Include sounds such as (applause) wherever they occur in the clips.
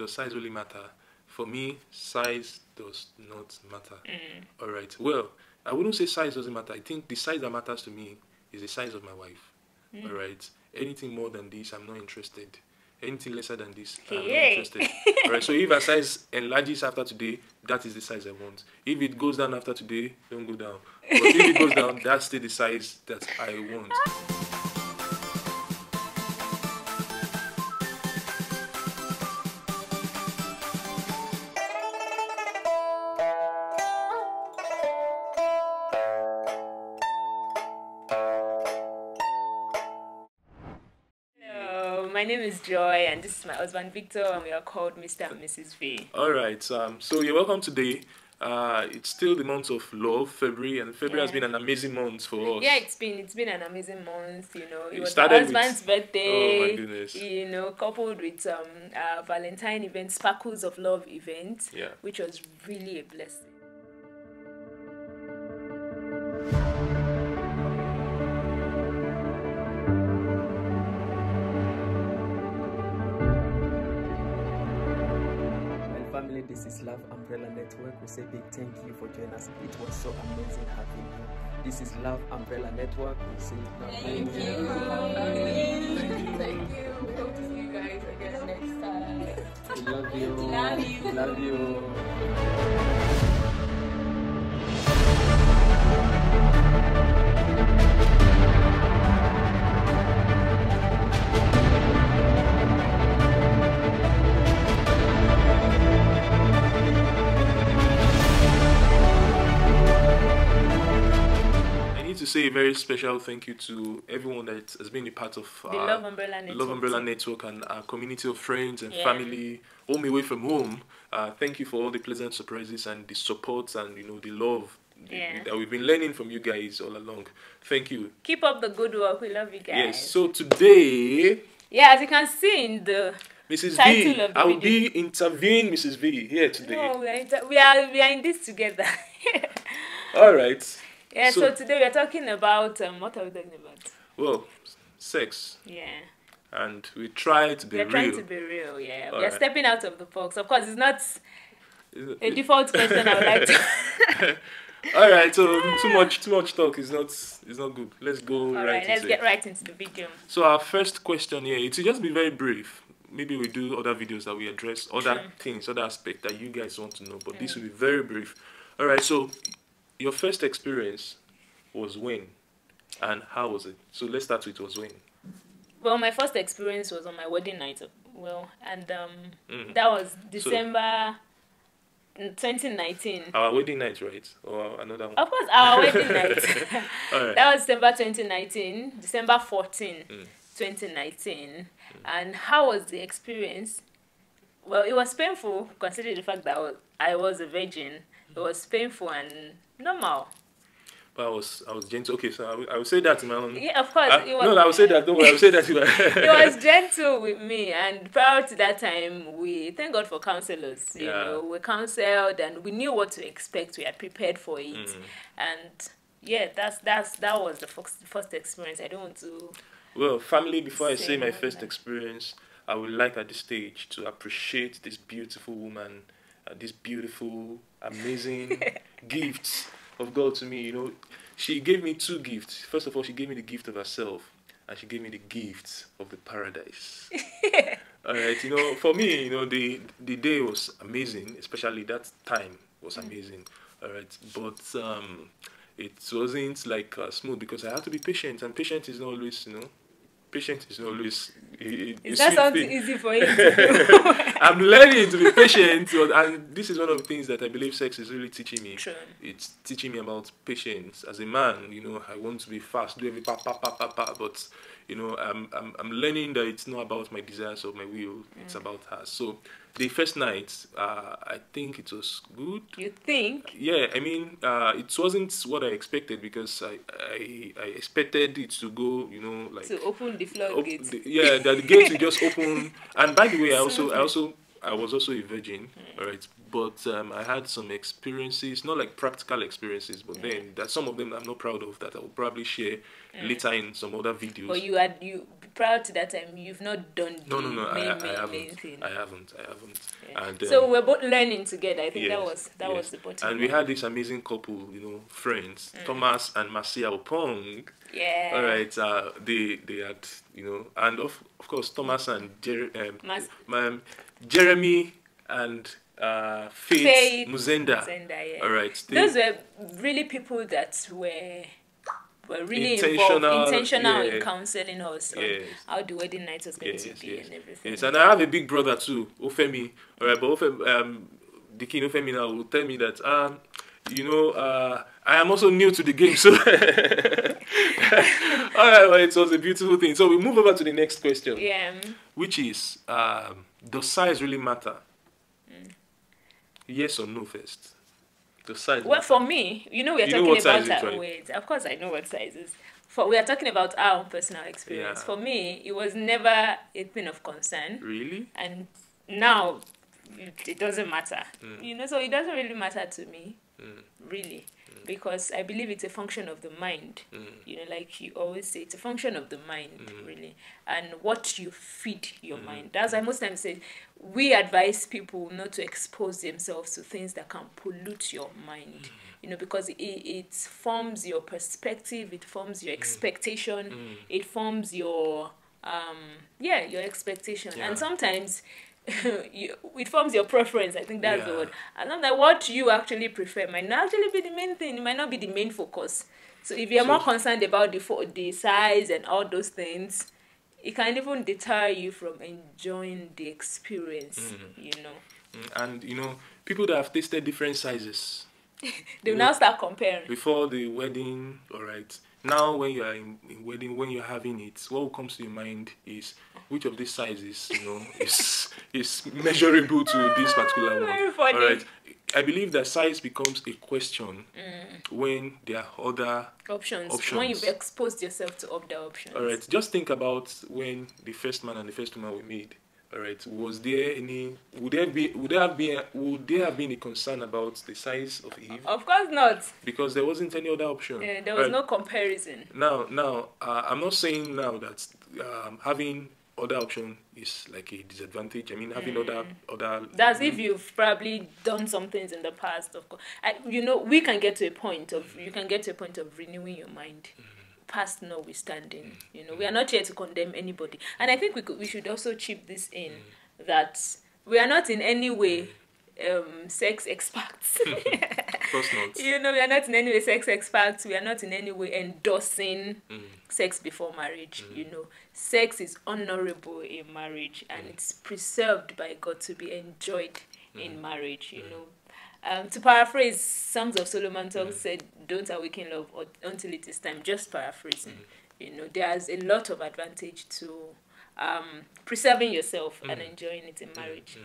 does size really matter? For me, size does not matter. Mm. All right. Well, I wouldn't say size doesn't matter. I think the size that matters to me is the size of my wife. Mm. All right. Anything more than this, I'm not interested. Anything lesser than this, I'm not interested. All right. So if a size enlarges after today, that is the size I want. If it goes down after today, don't go down. But if it goes down, (laughs) that's still the size that I want. My name is Joy, and this is my husband Victor, and we are called Mr. and Mrs. V. All right. Um, so you're welcome today. Uh, it's still the month of love, February, and February has been an amazing month for us. Yeah, it's been it's been an amazing month. You know, it It was my started with- husband's birthday. Oh, my goodness. You know, coupled with um Valentine event, Sparkles of Love event, Yeah. which was really a blessing. Family, this is Love Umbrella Network. We say big thank you for joining us. It was so amazing having you. This is Love Umbrella Network. We say thank you. Thank you. We hope to see you guys again next time. We love you. (laughs) Love you. Love you. Say a very special thank you to everyone that has been a part of The Love Umbrella Network. Love Umbrella Network and our community of friends and Yeah. family home away from home. Uh, thank you for all the pleasant surprises and the support and you know the love Yeah. that we've been learning from you guys all along. Thank you. Keep up the good work. We love you guys. Yes. So today, yeah, as you can see in the Mrs. Title V, I will video. be interviewing Mrs. V here today. no, we are, inter- we are we are in this together. (laughs) All right. Yeah. So, So- today we are talking about um, what are we talking about? Well, sex, Yeah. and we try to be We are real. trying to be real, yeah. we are Alright. stepping out of the box. Of course, it's not a default question I would like to. (laughs) All right. So too much, too much talk is not is not good. Let's go All right, right, let's get it. right into the video. So our first question here, it will just be very brief. Maybe we do other videos that we address other Sure. things, other aspects that you guys want to know, but this Mm. will be very brief. All right. So your first experience was when, and how was it? So let's start with was when. Well, my first experience was on my wedding night. Well, and um, Mhm. that was December mm, 2019. Our wedding night, right? Or another one. Of course, our wedding (laughs) night. Right. That was December 2019, December 14, Mm. 2019. And how was the experience? Well, it was painful considering the fact that I was a virgin. It was painful and normal. But I was I was gentle. Okay, so I will, I will say that in my own. Yeah, of course. It was, no, I will say that. Don't worry, I will say that. it was gentle with me and prior to that time we thank god for counselors you Yeah. know we counseled and we knew what to expect we had prepared for it Mm. and yeah that's that's that was the first, first experience i don't want to Well, family, before I say my first that. experience, I would like at this stage to appreciate this beautiful woman, uh, this beautiful, amazing (laughs) gifts of God to me. You know, she gave me two gifts. First of all, she gave me the gift of herself, and she gave me the gift of the paradise. (laughs) all right, you know, for me, you know, the the day was amazing, especially that time was amazing. All right, but um, it wasn't like uh, smooth because I had to be patient, and patience is not always, you know, patient is always. a- a- is that something thing. easy for you do (laughs) I'm learning to be patient, and this is one of the things that I believe sex is really teaching me. True. It's teaching me about patience. As a man, you know, I want to be fast, do every pa pa pa pa pa, but you know, I'm I'm I'm learning that it's not about my desires or my will. It's about her. So the first night, uh, I think it was good. you think Yeah, I mean, uh, it wasn't what I expected because I, I I expected it to go, you know, like to open the op- floodgates the- yeah, that the gate will just (laughs) open. And by the way, I also, I also, I was also a virgin, all right. But um, I had some experiences, not like practical experiences, but then that some of them I'm not proud of that I will probably share later in some other videos. but you had you prior to that time, you've not done No, no, no. I, main, I, main, I main haven't. thing. I haven't. I haven't. Yeah. And, so um, we're both learning together. I think that was that yes. was the bottom. And we had this amazing couple, you know, friends, Mm. Thomas and Marcia Opong. yeah. All right, uh, they they had you know, and of of course Thomas and Jer- um, Mas- um, Jeremy and uh, Faith, Faith Muzenda. Zenda, yeah. All right, they- Those were really people that were were really Intentional, involved, intentional in counseling us on Yes. how the wedding night was going yes, to be yes, and everything. yes, and I have a big brother too, Ofemi. All right, but Ofemi, um, the king Ofemi now will tell me that um, you know, uh, I am also new to the game, so. (laughs) All right, well, it was a beautiful thing. So we move over to the next question. yeah. which is um, does size really matter? Yes or no first? Does size Well, for me, you know, we are You talking about is, our. Of course, I know what size is. For we are talking about our own personal experience. Yeah. For me, it was never a thing of concern, really? and now it, it doesn't matter. Mm. You know, so it doesn't really matter to me, really, because I believe it's a function of the mind. Mm. You know, like you always say, it's a function of the mind, Mm. really, and what you feed your mind. That's why most times say we advise people not to expose themselves to things that can pollute your mind. Mm. You know, because it, it forms your perspective, it forms Mm. your expectation, it forms your um yeah your expectation, Yeah. and sometimes. (laughs) you, it forms your preference. I think that's the Yeah. word. And not that what you actually prefer might not actually be the main thing. It might not be the main focus. So if you're So- more concerned about the fo- the size and all those things, it can even deter you from enjoying the experience. Mm-hmm. You know, Mm, And you know, people that have tasted different sizes (laughs) they will now start comparing. before the wedding, all right. Now, when you are in, in wedding, when you're having it, what comes to your mind is which of these sizes, you know, (laughs) is is measurable to this particular (laughs) one. All right. I believe that size becomes a question Mm. when there are other Options. Options. When you've exposed yourself to other options. All right, just think about when the first man and the first woman were made. All right, was there any? Would there be? Would there have been? Would there have been a concern about the size of Eve? Of course not. Because there wasn't any other option. Uh, there was Right. no comparison. Now, now, uh, I'm not saying now that um, having other option is like a disadvantage. I mean, having other other. Mm. That's if you've probably done some things in the past. Of course, I, you know, we can get to a point of you can get to a point of renewing your mind, past notwithstanding. You know, we are not here to condemn anybody, and I think we could we should also chip this in that we are not in any way um, sex experts. (laughs) Of course not. you know, we are not in any way sex experts. We are not in any way endorsing Mm. sex before marriage. You know, sex is honorable in marriage and Mm. it's preserved by God to be enjoyed Mm. in marriage. You know, um, to paraphrase Songs of Solomon, Mm. Song said, "Don't awaken love or, until it is time." Just paraphrasing. Mm. You know, there's a lot of advantage to um, preserving yourself and Mm. enjoying it in marriage.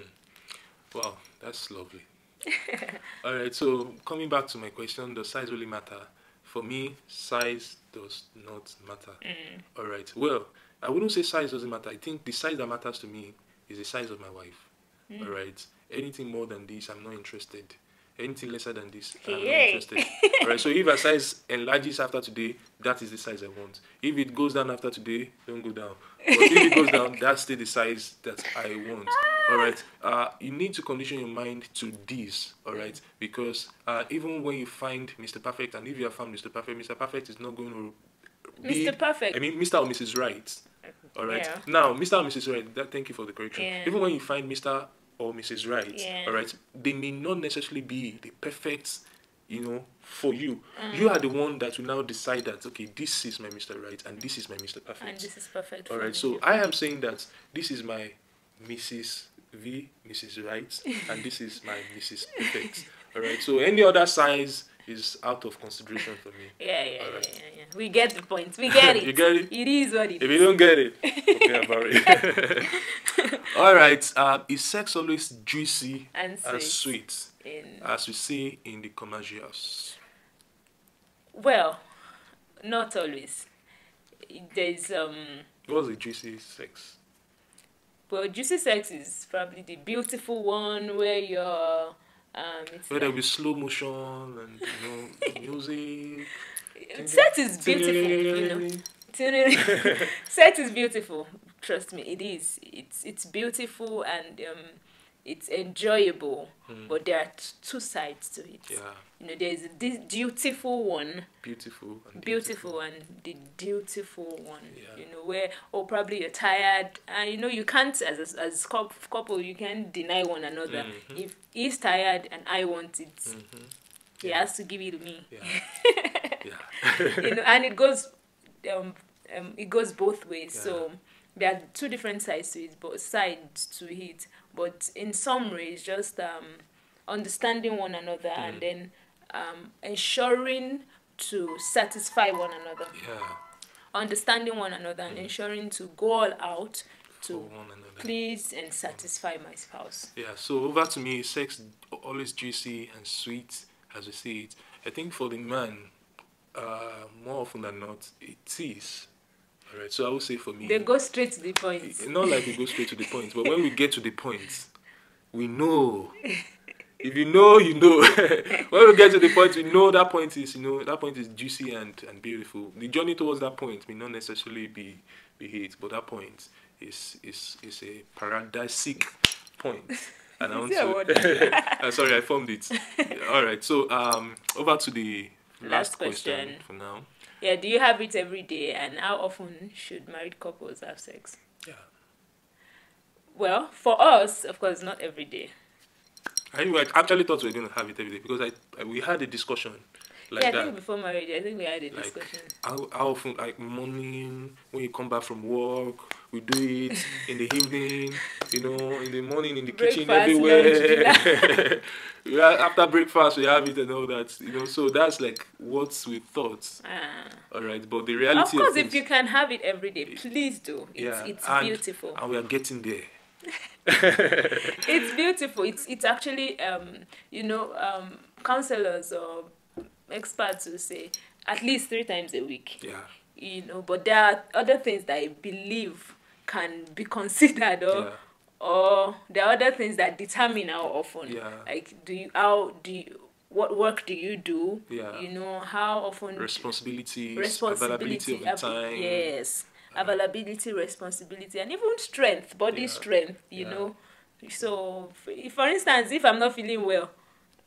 Wow, that's lovely. (laughs) All right, so coming back to my question, does size really matter? For me, size does not matter. Mm. All right, well, I wouldn't say size doesn't matter. I think the size that matters to me is the size of my wife. Mm. All right, anything more than this, I'm not interested. Anything lesser than this, I'm not interested. All right, so if a size enlarges after today, that is the size I want. If it goes down after today, don't go down. But if it goes down, that's still the size that I want. All right, uh, you need to condition your mind to this. All right, because uh, even when you find Mr. Perfect, and if you have found Mr. Perfect, Mr. Perfect is not going to be Mr. Perfect. I mean, Mr. or Mrs. Right. All right. Yeah. Now, Mr. or Mrs. Right. That, thank you for the correction. Yeah. Even when you find Mr. or Mrs. Right, Yeah. all right, they may not necessarily be the perfect, you know, for you. Mm. You are the one that will now decide that okay, this is my Mr. Right and this is my Mr. Perfect. and this is perfect. All for me. So I am saying that this is my Mrs. V, Mrs. Right, and this is my Mrs. Perfect. All right. So any other size is out of consideration for me. Yeah, yeah, yeah, Alright. yeah, yeah. We get the point. We get (laughs) it. You get it? It is what it If is. you don't get it, forget about it. All right. Um, is sex always juicy And and sweet. sweet, In, as we see in the commercials? well, not always. There's um. What's the juicy sex? Well, juicy sex is probably the beautiful one where you're um. It's Where there'll be slow motion and you know (laughs) music. sex is beautiful, you know. Sex is beautiful. Trust me, it is. It's it's beautiful and um, it's enjoyable. But there are t- two sides to it. Yeah, You know, there's this beautiful one, beautiful. And beautiful, and the dutiful one. Yeah. You know, where or probably you're tired, and you know you can't as a, as coup- couple you can't deny one another. Mhm. If he's tired and I want it, Mhm. he has to give it to me. Yeah. (laughs) yeah. you know, and it goes, um, um, it goes both ways. Yeah. So there are two different sides to it, both sides to it. But in summary, it's just um, understanding one another and then um, ensuring to satisfy one another, yeah. understanding one another, and ensuring to go all out to one another. please and satisfy my spouse. Yeah, so over to me, sex always juicy and sweet as we see it. I think for the man, uh, more often than not, it is. Alright, so I would say for me, They go straight to the point. not like we go straight to the point, but when we get to the point, we know. If you know, you know. (laughs) when we get to the point, we know that point is, you know, that point is juicy and, and beautiful. The journey towards that point may not necessarily be be hit, but that point is is is a paradisic point. And I (laughs) want Is there a to. (laughs) uh, sorry, I formed it. All right, so um, over to the last, Last question. question. for now. Yeah, do you have it every day? And how often should married couples have sex? Yeah, Well, for us, of course, not every day. I, I actually thought we were going to have it every day because I, I we had a discussion like yeah, I that. think before marriage, I think we had a like discussion. how, how often like morning when you come back from work we do it in the evening you know in the morning in the kitchen everywhere yeah (laughs) after breakfast we have it and all that you know so that's like what we thought Ah. all right but the reality. Of course, things, if you can have it every day, please do. It's, yeah it's and, beautiful. and we are getting there (laughs) (laughs) It's beautiful. It's it's actually um you know um counselors or experts will say at least three times a week. yeah You know, but there are other things that I believe can be (laughs) considered or yeah or there are other things that determine how often Yeah. like do you how do you what work do you do Yeah. you know how often responsibilities responsibility availability of time yes availability responsibility and even strength body Yeah. strength you Yeah. know so for instance if i'm not feeling well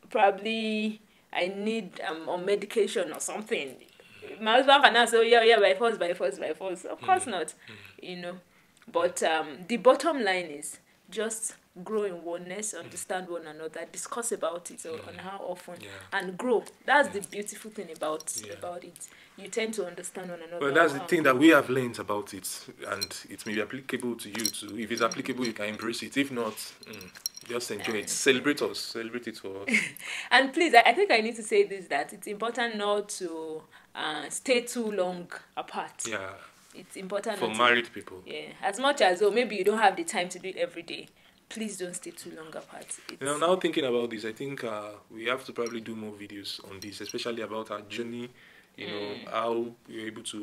probably i need um on medication or something my husband can now say oh, yeah yeah by force by force by force of course Mm. not you know but um the bottom line is just grow in oneness understand one another discuss about it or on how often Mm. Yeah. and grow that's the beautiful thing about Yeah. about it you tend to understand one another Well, that's the thing that we have learned about it, and it may be applicable to you too. If it's applicable, you can embrace it. If not, mm, just enjoy it. Celebrate us. Celebrate it for us. (laughs) And please, I, I think I need to say this that it's important not to uh, stay too long apart. Yeah, It's important for not to- married people. yeah, as much as oh maybe you don't have the time to do it every day. Please don't stay too long apart. It's, You know, now thinking about this, I think uh, we have to probably do more videos on this, especially about our journey. You know, Mm. how we're able to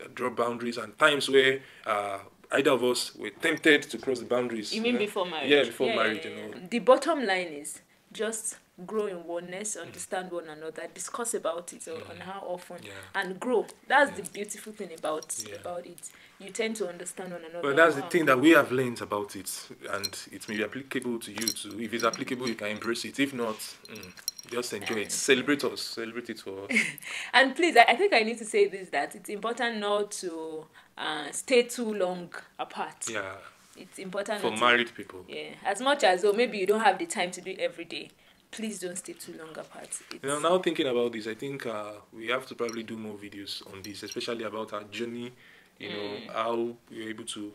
uh, draw boundaries and times where uh, either of us were tempted to cross the boundaries. you mean know? before marriage? Yeah, before marriage, you know. The bottom line is just grow in oneness, understand one another, discuss about it or on how often, Yeah. and grow. That's the beautiful thing about Yeah. about it. You tend to understand one another. Well, that's the thing that we have learned about it, and it may be applicable to you too. If it's applicable, you can embrace it. If not, mm, just enjoy it. Celebrate us. Celebrate it for us. (laughs) And please, I, I think I need to say this that it's important not to uh, stay too long apart. Yeah, It's important for not to- married people. yeah, as much as oh maybe you don't have the time to do it every day. Please don't stay too long apart. It's, You know, now thinking about this, I think uh, we have to probably do more videos on this, especially about our journey. You know, Mm. how we're able to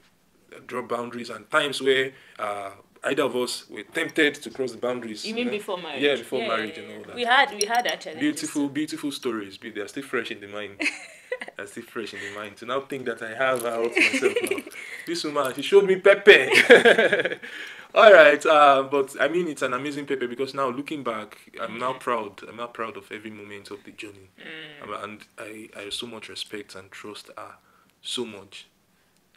uh, draw boundaries and times where uh, either of us were tempted to cross the boundaries. you mean know? before marriage? Yeah, before marriage and all that. We had we had challenges. beautiful, beautiful stories. Be- They're still fresh in the mind. (laughs) They're still fresh in the mind. To now think that I have out myself (laughs) now. This woman, she showed me Pepe. (laughs) All right, uh, but I mean, it's an amazing paper because now looking back, I'm now proud. I'm now proud of every moment of the journey, Um, and I, I so much respect and trust her so much.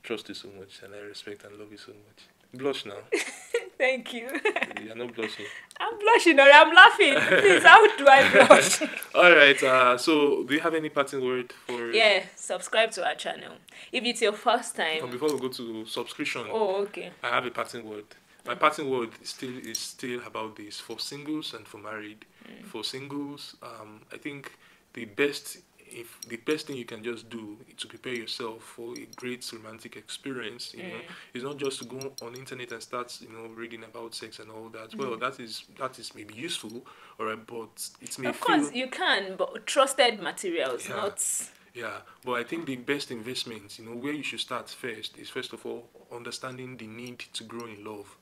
Trust you so much, and I respect and love you so much. Blush now. (laughs) Thank you. You're not blushing. I'm blushing or I'm laughing. Please, how do I blush? (laughs) All right. Uh, so, do you have any parting word for? yeah, subscribe to our channel. If it's your first time. before we go to subscription, Oh, okay. I have a parting word. My parting word is still is still about this for singles and for married. Mm. For singles, um, I think the best if the best thing you can just do to prepare yourself for a great romantic experience, you know, mm. is not just to go on internet and start, you know, reading about sex and all that. Well, mm. that is that is maybe useful, alright, but it may Of course, you can, but trusted materials, Yeah. not. yeah, but I think the best investment, you know, where you should start first is first of all understanding the need to grow in love.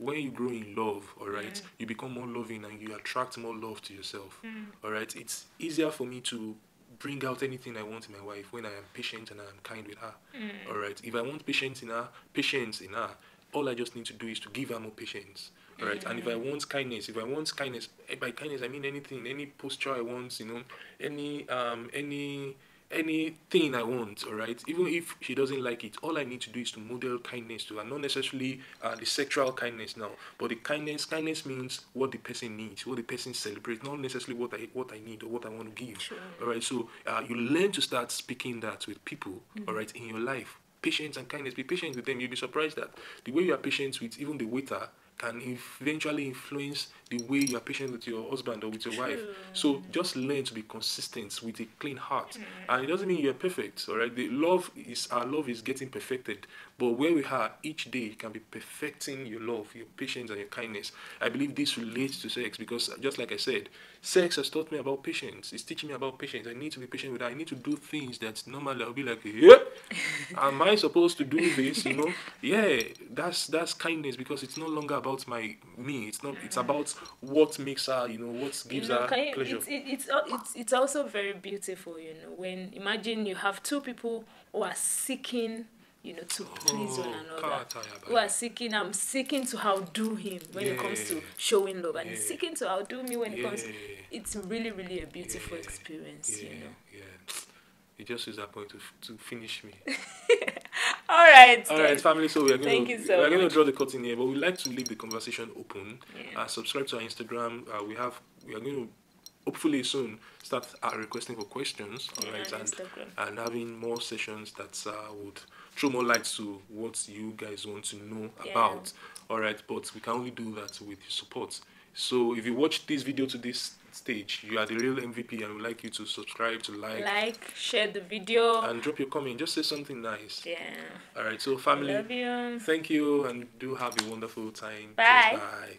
When you grow in love, all right, you become more loving and you attract more love to yourself. All right, it's easier for me to bring out anything I want in my wife when I am patient and I am kind with her. All right, if I want patience in her, patience in her, all I just need to do is to give her more patience. All right, and if I want kindness, if I want kindness, eh, by kindness I mean anything, any posture I want, you know, any um any anything I want, all right. Even if she doesn't like it, all I need to do is to model kindness to her, not necessarily uh, the sexual kindness now, but the kindness. Kindness means what the person needs, what the person celebrates, not necessarily what I what I need or what I want to give. All right. So uh, you learn to start speaking that with people, all right, in your life. Patience and kindness. Be patient with them. You'll be surprised that the way you are patient with even the waiter can eventually influence the way you are patient with your husband or with your wife. So just learn to be consistent with a clean heart. Mm. And it doesn't mean you're perfect, all right? The love is our love is getting perfected. But where we are each day, can be perfecting your love, your patience, and your kindness. I believe this relates to sex because, just like I said, sex has taught me about patience. It's teaching me about patience. I need to be patient with her. I need to do things that normally I'll be like, yeah, (laughs) am I supposed to do this? You know, yeah, that's that's kindness because it's no longer about my me. It's not. It's about what makes her. You know, what gives you know, her you, pleasure. it's, it's it's it's also very beautiful, you know. When imagine you have two people who are seeking, you know, to please one Oh, another. Who are seeking, I'm seeking to outdo him when it comes to showing love, and Yeah. he's seeking to outdo me when it comes. Yeah. It's really, really a beautiful Yeah. experience, yeah, you know. yeah. You just use that point to, to finish me. (laughs) All right, All right, family. So we are going Thank to you so we are going to draw the curtain here, but we like to leave the conversation open. Yeah. Uh, subscribe to our Instagram. Uh, we have we are going to hopefully soon start uh, requesting for questions. All Yeah, right, and Instagram. and having more sessions that uh, would throw more light to what you guys want to know Yeah. about. All right, but we can only do that with your support. So if you watch this video to this stage, you are the real MVP, and we'd like you to subscribe, to like, Like, share the video. and drop your comment. Just say something nice. yeah. All right, so family. You. Thank you and do have a wonderful time. Bye. Bye.